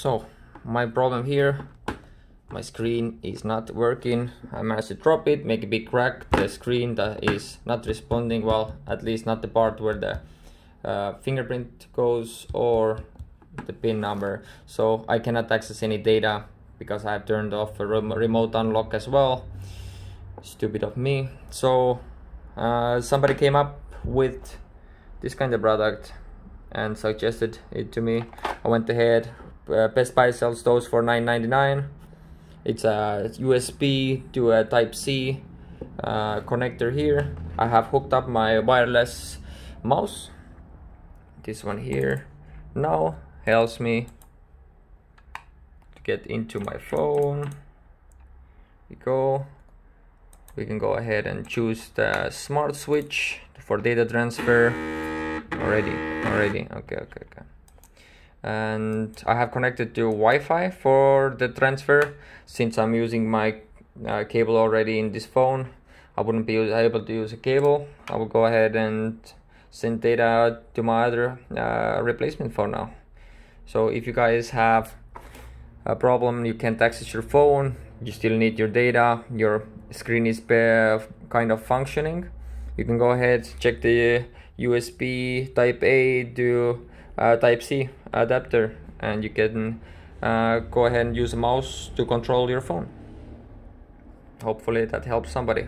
So, my problem here, my screen is not working. I managed to drop it, make a big crack. The screen that is not responding well, at least not the part where the uh, fingerprint goes or the pin number. So I cannot access any data because I have turned off a rem remote unlock as well. Stupid of me. So uh, somebody came up with this kind of product and suggested it to me. I went ahead. Uh, Best Buy sells those for $9.99. It's a USB to a Type C uh, connector here. I have hooked up my wireless mouse. This one here now helps me to get into my phone. We go. We can go ahead and choose the smart switch for data transfer already already okay okay okay and I have connected to Wi-Fi for the transfer. Since I'm using my uh, cable already in this phone I wouldn't be able to use a cable. I will go ahead and send data to my other uh, replacement phone now. So if you guys have a problem you can't access your phone. You still need your data. Your screen is kind of functioning. You can go ahead check the USB type A to type C adapter and you can uh, go ahead and use a mouse to control your phone. Hopefully that helps somebody